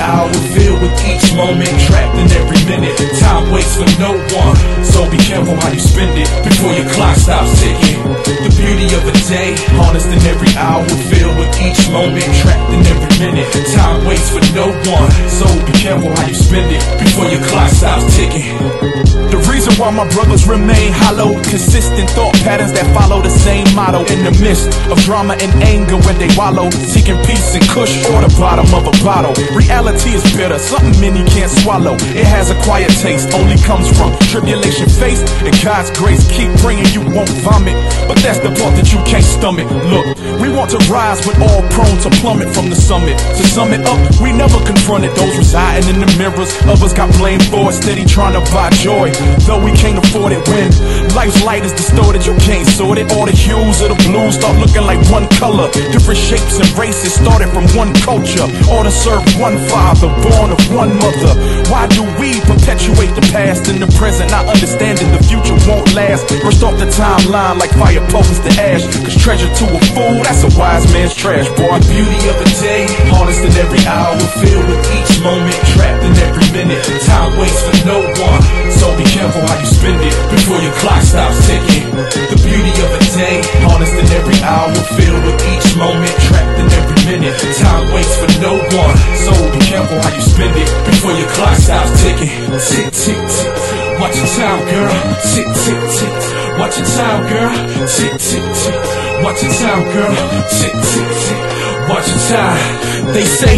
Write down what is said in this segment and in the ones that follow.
hour, filled with each moment, trapped in every minute. Time waits for no one, so be careful how you spend it before your clock stops ticking. The beauty of a day, honest in every hour, filled with each moment, trapped in every minute. Time waits for no one, so be careful how you spend it before your clock stops ticking. Why my brothers remain hollow, consistent thought patterns that follow the same motto. In the midst of drama and anger, when they wallow, seeking peace and kush or the bottom of a bottle. Reality is bitter, something many can't swallow. It has a quiet taste, only comes from tribulation faced, and God's grace keep bringing you won't vomit. But that's the part that you can't stomach. Look, want to rise, but all prone to plummet from the summit. To sum it up, we never confronted those residing in the mirrors. Others got blamed for it, steady trying to buy joy. Though we can't afford it when life's light is distorted, you can't sort it. All the hues of the blues start looking like one color. Different shapes and races started from one culture. All to serve one father, born of one mother. Why do we perpetuate the past and the present, not understanding the future won't last? Burst off the timeline like fire pokes the ash. Cause treasure to a fool, that's wise man's trash, boy. Beauty of a day, honest in every hour, filled with each moment, trapped in every minute. Time waits for no one, so be careful how you spend it before your clock stops ticking. The beauty of a day, honest in every hour, filled with each moment, trapped in every minute. Time waits for no one, so be careful how you spend it before your clock stops ticking. Tick, tick, your girl. Tick, tick, tick. Watch your time, girl. Tick, tick, tick. Watch your time, girl. Tick, tick, tick. Watch your time. They say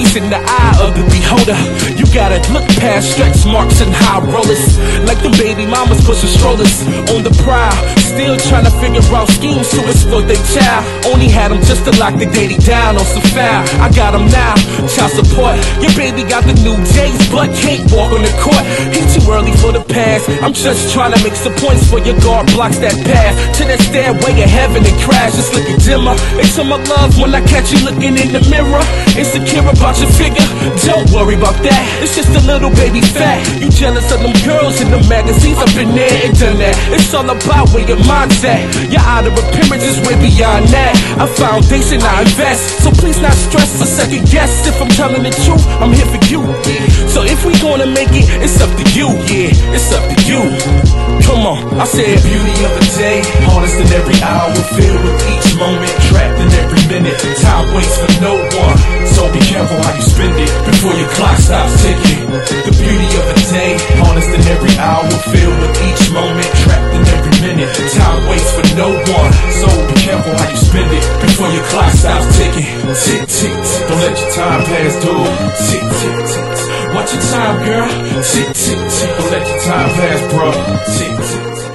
beauty's in the eye of the beholder. You gotta look past stretch marks and high rollers. Like the baby mamas pushing strollers on the prowl. Still trying to figure out schemes to exploit their child. Only had them just to lock the daddy down on some foul. I got them now, child support. Your baby got the new J's, but can't walk on the court. He too early for the pass. I'm just trying to make some points for your guard blocks that path to that stairway of heaven and crash. Just looking dimmer. It's all my love when I catch you looking in the mirror. Insecure about your figure. Don't worry about that. It's just a little baby fat. You jealous of them girls in the magazines? I've been there and done that. It's all about where your mind's at. Your outer appearance is way beyond that. A foundation I invest. So please not stress or second guess. If I'm telling the truth, I'm here for you. So if we gonna make it, it's up to you. Yeah, it's up to you. Come on, I said beauty of a day, honest in every hour, filled with each moment, trapped in every minute. Time waits for no one, so be careful how you spend it before your clock stops ticking. The beauty of a day, honest in every hour, filled with each moment, trapped in every minute. Time waits for no one, so be careful how you spend it before your clock stops ticking. Tick, tick, tick. Don't let your time pass, dude. Tick, tick, tick. Watch your time, girl. Tick, tick, tick. Don't let your time pass, bro. Tick, tick.